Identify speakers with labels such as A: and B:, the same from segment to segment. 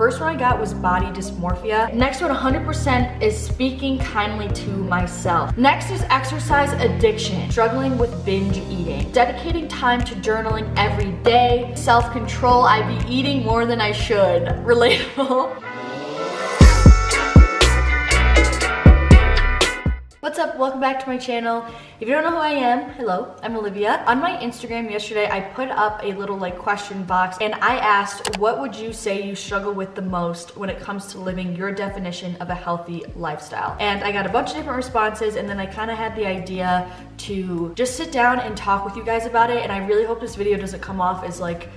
A: First one I got was body dysmorphia. Next one 100% is speaking kindly to myself. Next is exercise addiction, struggling with binge eating, dedicating time to journaling every day, self-control, I be eating more than I should, relatable. What's up? Welcome back to my channel. If you don't know who I am, hello, I'm Olivia. On my Instagram yesterday, I put up a little like question box and I asked, what would you say you struggle with the most when it comes to living your definition of a healthy lifestyle? And I got a bunch of different responses and then I kind of had the idea to just sit down and talk with you guys about it. And I really hope this video doesn't come off as like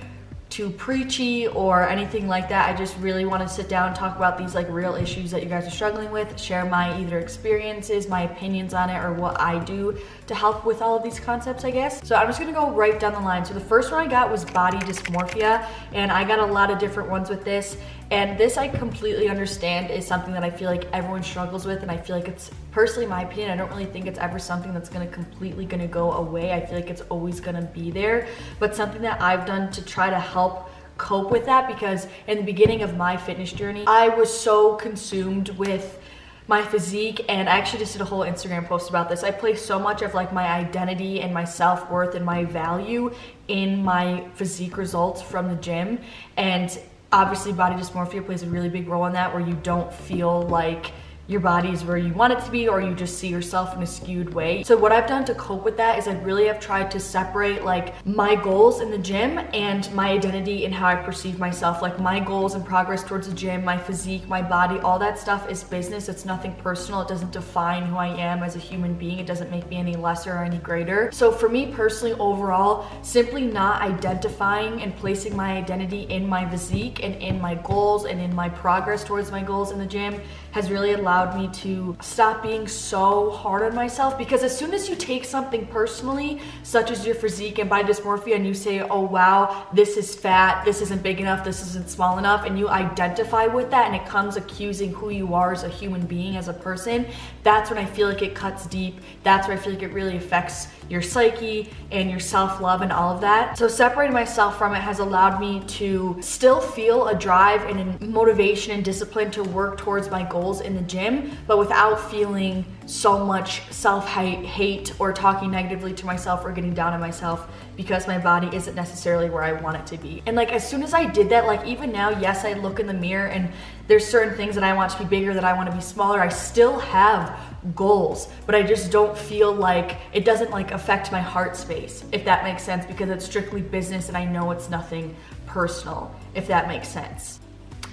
A: too preachy or anything like that. I just really want to sit down and talk about these like real issues that you guys are struggling with, share my either experiences, my opinions on it, or what I do to help with all of these concepts, I guess. So I'm just gonna go right down the line. So the first one I got was body dysmorphia, and I got a lot of different ones with this. And this I completely understand is something that I feel like everyone struggles with, and I feel like it's personally my opinion, I don't really think it's ever something that's gonna completely gonna go away. I feel like it's always gonna be there, but something that I've done to try to help cope with that because in the beginning of my fitness journey, I was so consumed with my physique and I actually just did a whole Instagram post about this. I place so much of like my identity and my self-worth and my value in my physique results from the gym and obviously body dysmorphia plays a really big role in that where you don't feel like your body is where you want it to be or you just see yourself in a skewed way. So what I've done to cope with that is I really have tried to separate like my goals in the gym and my identity and how I perceive myself. Like my goals and progress towards the gym, my physique, my body, all that stuff is business. It's nothing personal. It doesn't define who I am as a human being. It doesn't make me any lesser or any greater. So for me personally overall, simply not identifying and placing my identity in my physique and in my goals and in my progress towards my goals in the gym has really allowed me to stop being so hard on myself because as soon as you take something personally, such as your physique and body dysmorphia, and you say, oh wow, this is fat, this isn't big enough, this isn't small enough, and you identify with that and it comes accusing who you are as a human being, as a person, that's when I feel like it cuts deep. That's where I feel like it really affects your psyche and your self-love and all of that. So separating myself from it has allowed me to still feel a drive and a motivation and discipline to work towards my goals in the gym, but without feeling so much self-hate or talking negatively to myself or getting down on myself because my body isn't necessarily where I want it to be. And like as soon as I did that, like even now, yes, I look in the mirror and there's certain things that I want to be bigger, that I want to be smaller. I still have goals, but I just don't feel like it doesn't like affect my heart space, if that makes sense, because it's strictly business and I know it's nothing personal, if that makes sense.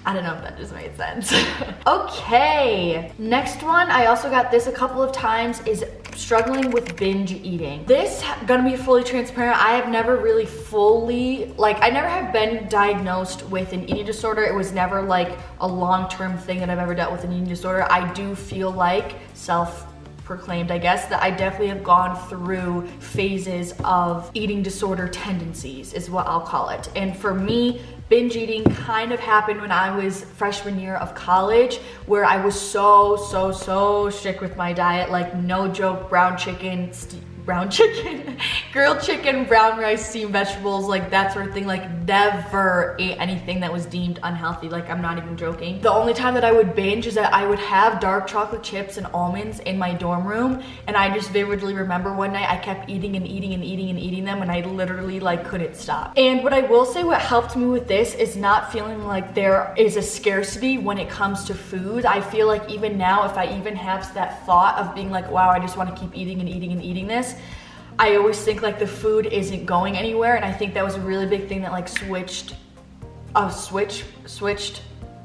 A: I don't know if that just made sense. okay, next one, I also got this a couple of times, is struggling with binge eating. This, gonna be fully transparent, I have never really fully, like I never have been diagnosed with an eating disorder. It was never like a long-term thing that I've ever dealt with an eating disorder. I do feel like self proclaimed, I guess, that I definitely have gone through phases of eating disorder tendencies, is what I'll call it. And for me, binge eating kind of happened when I was freshman year of college, where I was so, so, so strict with my diet. Like, no joke, brown chicken, brown chicken, grilled chicken, brown rice, steamed vegetables, like that sort of thing. Like never ate anything that was deemed unhealthy. Like I'm not even joking. The only time that I would binge is that I would have dark chocolate chips and almonds in my dorm room. And I just vividly remember one night I kept eating and eating and eating and eating them and I literally like couldn't stop. And what I will say what helped me with this is not feeling like there is a scarcity when it comes to food. I feel like even now, if I even have that thought of being like, wow, I just want to keep eating and eating and eating this, I always think like the food isn't going anywhere and I think that was a really big thing that like switched a switch switched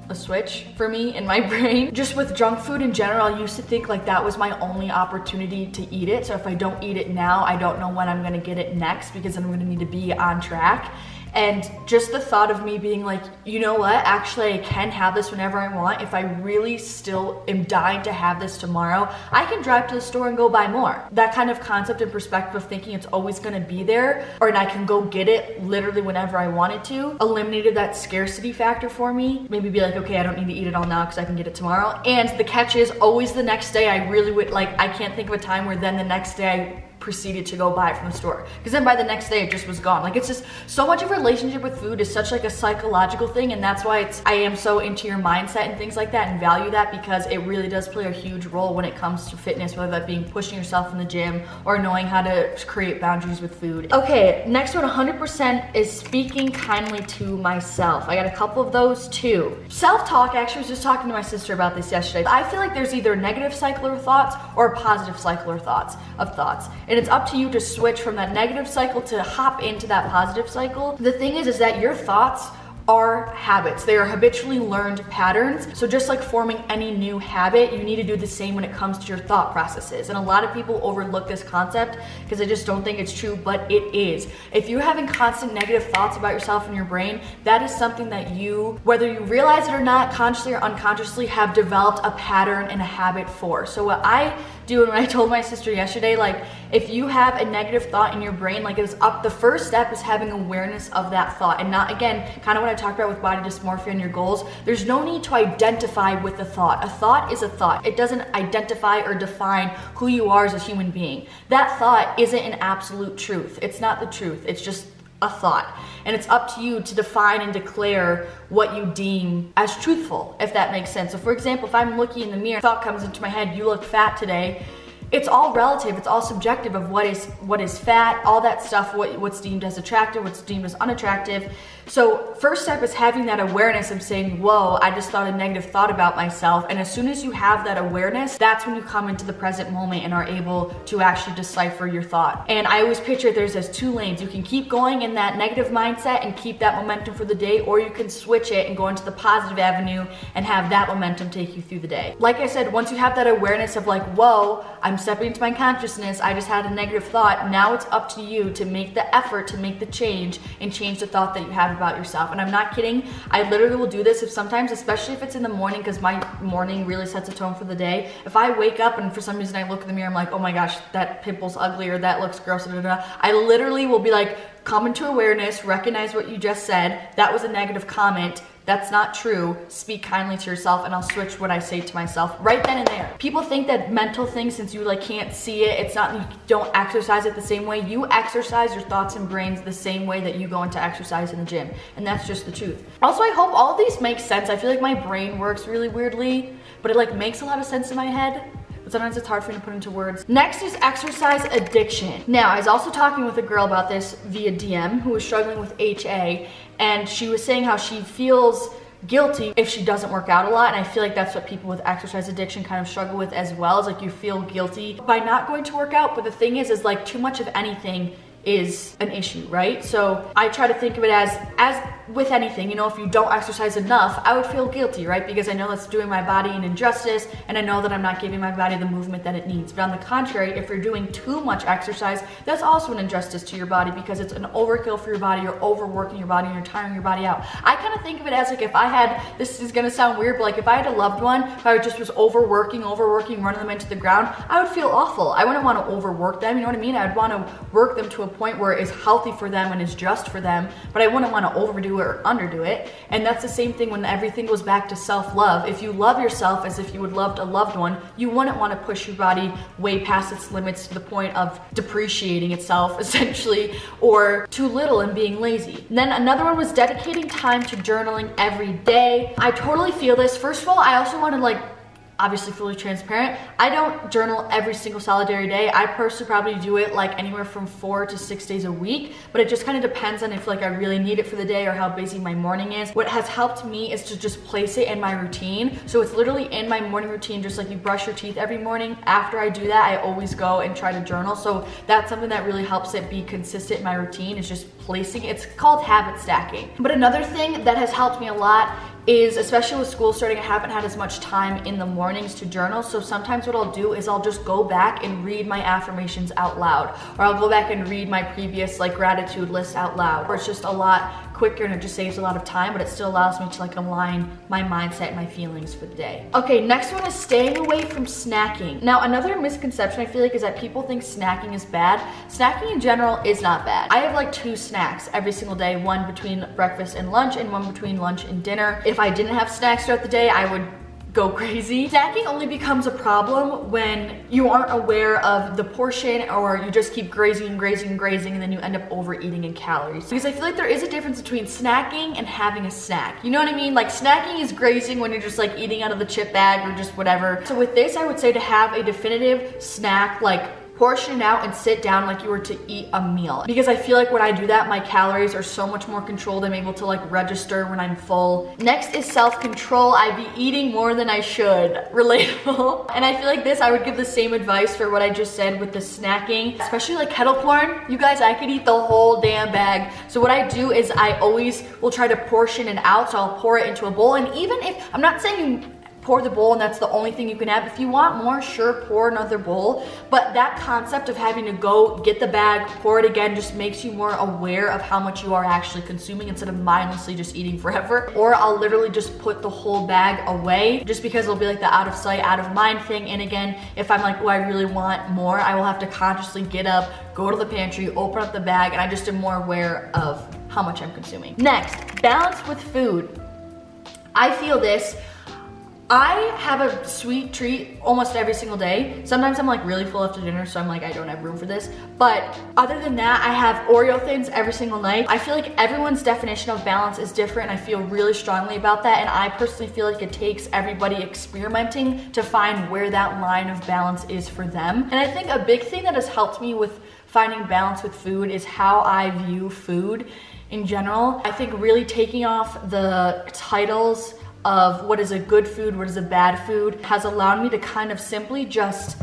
A: a switch for me in my brain. Just with junk food in general, I used to think like that was my only opportunity to eat it. So if I don't eat it now, I don't know when I'm gonna get it next because I'm gonna need to be on track. And just the thought of me being like, you know what, actually I can have this whenever I want. If I really still am dying to have this tomorrow, I can drive to the store and go buy more. That kind of concept and perspective of thinking it's always gonna be there or and I can go get it literally whenever I wanted to eliminated that scarcity factor for me. Maybe be like, okay, I don't need to eat it all now because I can get it tomorrow. And the catch is always the next day I really would like, I can't think of a time where then the next day I proceeded to go buy it from the store. Because then by the next day it just was gone. Like it's just so much of a relationship with food is such like a psychological thing and that's why it's I am so into your mindset and things like that and value that because it really does play a huge role when it comes to fitness, whether that being pushing yourself in the gym or knowing how to create boundaries with food. Okay, next one 100% is speaking kindly to myself. I got a couple of those too. Self-talk, actually was just talking to my sister about this yesterday. I feel like there's either negative cycle of thoughts or positive cycle of thoughts of thoughts. And it's up to you to switch from that negative cycle to hop into that positive cycle. The thing is, is that your thoughts are habits. They are habitually learned patterns. So just like forming any new habit, you need to do the same when it comes to your thought processes. And a lot of people overlook this concept because they just don't think it's true, but it is. If you're having constant negative thoughts about yourself in your brain, that is something that you, whether you realize it or not, consciously or unconsciously, have developed a pattern and a habit for. So what I do and when I told my sister yesterday, like if you have a negative thought in your brain, like it's up, the first step is having awareness of that thought and not again, kind of what I talked about with body dysmorphia and your goals. There's no need to identify with the thought. A thought is a thought. It doesn't identify or define who you are as a human being. That thought isn't an absolute truth. It's not the truth. It's just a thought. And it's up to you to define and declare what you deem as truthful, if that makes sense. So, for example, if I'm looking in the mirror, thought comes into my head, you look fat today it's all relative it's all subjective of what is what is fat all that stuff what, what's deemed as attractive what's deemed as unattractive. So first step is having that awareness of saying whoa i just thought a negative thought about myself. And as soon as you have that awareness that's when you come into the present moment and are able to actually decipher your thought. And i always picture there's as two lanes. You can keep going in that negative mindset and keep that momentum for the day or you can switch it and go into the positive avenue and have that momentum take you through the day. Like i said once you have that awareness of like whoa i'm I'm stepping into my consciousness. I just had a negative thought. Now it's up to you to make the effort to make the change and change the thought that you have about yourself. And I'm not kidding. I literally will do this if sometimes, especially if it's in the morning, because my morning really sets a tone for the day. If I wake up and for some reason I look in the mirror, I'm like, oh my gosh, that pimple's ugly or that looks gross. Da, da, da. I literally will be like, come into awareness, recognize what you just said. That was a negative comment that's not true. Speak kindly to yourself and I'll switch what I say to myself right then and there. People think that mental things, since you like can't see it, it's not, you don't exercise it the same way. You exercise your thoughts and brains the same way that you go into exercise in the gym. And that's just the truth. Also, I hope all these make sense. I feel like my brain works really weirdly, but it like makes a lot of sense in my head but sometimes it's hard for me to put into words. Next is exercise addiction. Now, I was also talking with a girl about this via DM who was struggling with HA, and she was saying how she feels guilty if she doesn't work out a lot and I feel like that's what people with exercise addiction kind of struggle with as well is like you feel guilty by not going to work out but the thing is is like too much of anything is an issue, right? So I try to think of it as, as with anything, you know, if you don't exercise enough, I would feel guilty, right? Because I know that's doing my body an injustice and I know that I'm not giving my body the movement that it needs. But on the contrary, if you're doing too much exercise, that's also an injustice to your body because it's an overkill for your body. You're overworking your body and you're tiring your body out. I kind of think of it as like if I had, this is gonna sound weird, but like if I had a loved one, if I just was overworking, overworking, running them into the ground, I would feel awful. I wouldn't want to overwork them, you know what I mean? I'd want to work them to a point where it is healthy for them and it's just for them, but I wouldn't want to overdo it or underdo it. And that's the same thing when everything goes back to self love. If you love yourself as if you would love a loved one, you wouldn't want to push your body way past its limits to the point of depreciating itself, essentially, or too little and being lazy. And then another one was dedicating time to journaling every day. I totally feel this. First of all, I also want to like obviously fully transparent. I don't journal every single solitary day. I personally probably do it like anywhere from four to six days a week, but it just kind of depends on if like I really need it for the day or how busy my morning is. What has helped me is to just place it in my routine. So it's literally in my morning routine, just like you brush your teeth every morning. After I do that, I always go and try to journal. So that's something that really helps it be consistent in my routine is just placing, it's called habit stacking. But another thing that has helped me a lot is especially with school starting, I haven't had as much time in the mornings to journal. So sometimes what I'll do is I'll just go back and read my affirmations out loud, or I'll go back and read my previous like gratitude list out loud, or it's just a lot quicker and it just saves a lot of time, but it still allows me to like align my mindset and my feelings for the day. Okay, next one is staying away from snacking. Now, another misconception I feel like is that people think snacking is bad. Snacking in general is not bad. I have like two snacks every single day, one between breakfast and lunch and one between lunch and dinner. If I didn't have snacks throughout the day, I would go crazy. Snacking only becomes a problem when you aren't aware of the portion or you just keep grazing and grazing and grazing and then you end up overeating in calories. Because I feel like there is a difference between snacking and having a snack. You know what I mean? Like snacking is grazing when you're just like eating out of the chip bag or just whatever. So with this, I would say to have a definitive snack like portion it out and sit down like you were to eat a meal. Because I feel like when I do that, my calories are so much more controlled. I'm able to like register when I'm full. Next is self-control. I'd be eating more than I should. Relatable. And I feel like this, I would give the same advice for what I just said with the snacking, especially like kettle corn. You guys, I could eat the whole damn bag. So what I do is I always will try to portion it out. So I'll pour it into a bowl. And even if, I'm not saying you pour the bowl and that's the only thing you can have. If you want more, sure, pour another bowl. But that concept of having to go get the bag, pour it again, just makes you more aware of how much you are actually consuming instead of mindlessly just eating forever. Or I'll literally just put the whole bag away just because it'll be like the out of sight, out of mind thing. And again, if I'm like, oh, I really want more, I will have to consciously get up, go to the pantry, open up the bag, and I just am more aware of how much I'm consuming. Next, balance with food. I feel this I have a sweet treat almost every single day. Sometimes I'm like really full after dinner, so I'm like, I don't have room for this. But other than that, I have Oreo thins every single night. I feel like everyone's definition of balance is different. I feel really strongly about that. And I personally feel like it takes everybody experimenting to find where that line of balance is for them. And I think a big thing that has helped me with finding balance with food is how I view food in general. I think really taking off the titles of what is a good food, what is a bad food, has allowed me to kind of simply just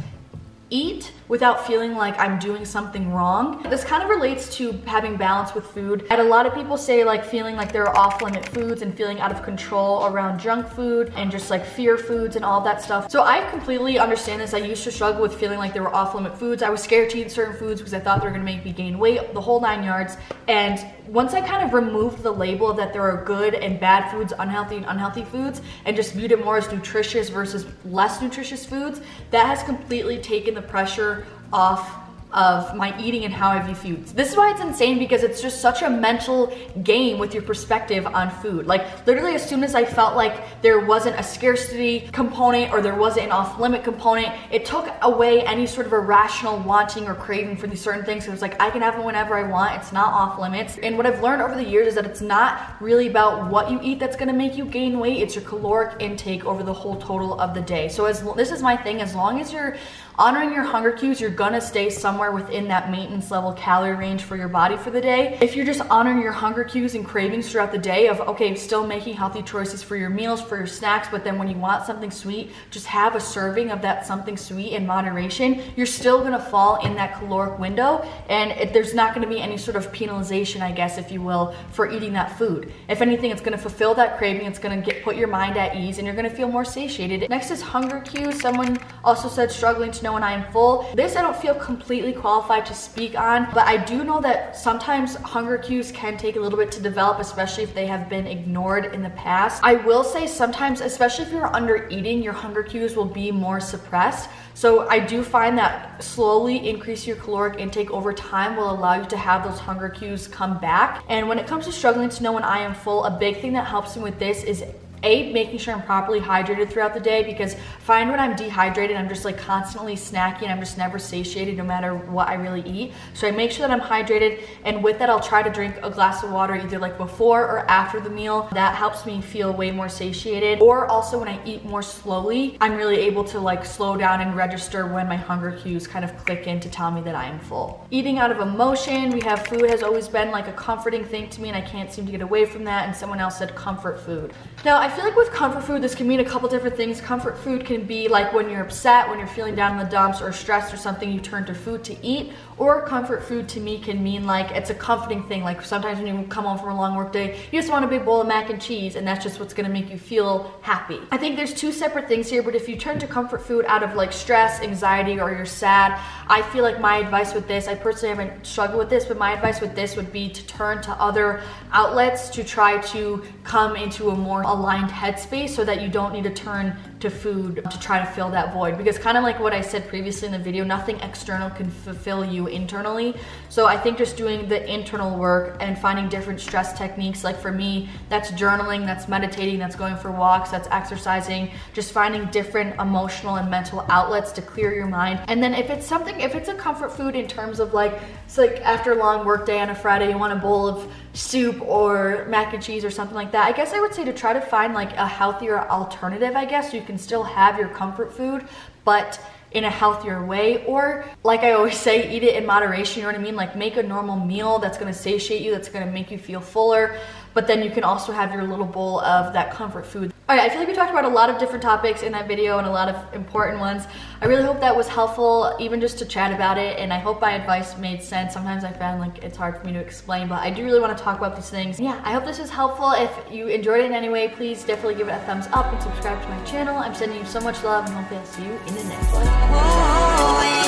A: eat without feeling like I'm doing something wrong. This kind of relates to having balance with food. And a lot of people say like feeling like there are off limit foods and feeling out of control around junk food and just like fear foods and all that stuff. So I completely understand this. I used to struggle with feeling like there were off limit foods. I was scared to eat certain foods because I thought they were gonna make me gain weight, the whole nine yards. And once I kind of removed the label that there are good and bad foods, unhealthy and unhealthy foods, and just viewed it more as nutritious versus less nutritious foods, that has completely taken the pressure off of my eating and how I view foods. This is why it's insane because it's just such a mental game with your perspective on food. Like literally as soon as I felt like there wasn't a scarcity component or there wasn't an off limit component, it took away any sort of irrational wanting or craving for these certain things. It was like I can have them whenever I want. It's not off limits. And what I've learned over the years is that it's not really about what you eat that's gonna make you gain weight. It's your caloric intake over the whole total of the day. So as this is my thing, as long as you're honoring your hunger cues, you're gonna stay somewhere within that maintenance level calorie range for your body for the day. If you're just honoring your hunger cues and cravings throughout the day of, okay, still making healthy choices for your meals, for your snacks, but then when you want something sweet, just have a serving of that something sweet in moderation, you're still gonna fall in that caloric window and it, there's not gonna be any sort of penalization, I guess, if you will, for eating that food. If anything, it's gonna fulfill that craving, it's gonna get put your mind at ease and you're gonna feel more satiated. Next is hunger cues. Someone also said struggling to know when I am full. This I don't feel completely qualified to speak on, but I do know that sometimes hunger cues can take a little bit to develop, especially if they have been ignored in the past. I will say sometimes, especially if you're under eating, your hunger cues will be more suppressed. So I do find that slowly increase your caloric intake over time will allow you to have those hunger cues come back. And when it comes to struggling to know when I am full, a big thing that helps me with this is a, making sure I'm properly hydrated throughout the day because find when I'm dehydrated, I'm just like constantly snacking. I'm just never satiated no matter what I really eat. So I make sure that I'm hydrated. And with that, I'll try to drink a glass of water either like before or after the meal. That helps me feel way more satiated. Or also when I eat more slowly, I'm really able to like slow down and register when my hunger cues kind of click in to tell me that I am full. Eating out of emotion, we have food has always been like a comforting thing to me and I can't seem to get away from that. And someone else said comfort food. Now, I feel like with comfort food, this can mean a couple different things. Comfort food can be like when you're upset, when you're feeling down in the dumps or stressed or something, you turn to food to eat. Or comfort food to me can mean like it's a comforting thing. Like sometimes when you come home from a long work day, you just want a big bowl of mac and cheese and that's just what's gonna make you feel happy. I think there's two separate things here, but if you turn to comfort food out of like stress, anxiety, or you're sad, I feel like my advice with this, I personally haven't struggled with this, but my advice with this would be to turn to other outlets to try to come into a more aligned mind headspace so that you don't need to turn to food to try to fill that void. Because kind of like what I said previously in the video, nothing external can fulfill you internally. So I think just doing the internal work and finding different stress techniques, like for me, that's journaling, that's meditating, that's going for walks, that's exercising, just finding different emotional and mental outlets to clear your mind. And then if it's something, if it's a comfort food in terms of like, it's like after a long work day on a Friday, you want a bowl of soup or mac and cheese or something like that. I guess I would say to try to find like a healthier alternative, I guess. you you can still have your comfort food, but in a healthier way. Or like I always say eat it in moderation you know what I mean? Like make a normal meal that's going to satiate you that's going to make you feel fuller but then you can also have your little bowl of that comfort food. All right, I feel like we talked about a lot of different topics in that video and a lot of important ones. I really hope that was helpful, even just to chat about it, and I hope my advice made sense. Sometimes I found like it's hard for me to explain, but I do really want to talk about these things. Yeah, I hope this was helpful. If you enjoyed it in any way, please definitely give it a thumbs up and subscribe to my channel. I'm sending you so much love, and hopefully I'll see you in the next one.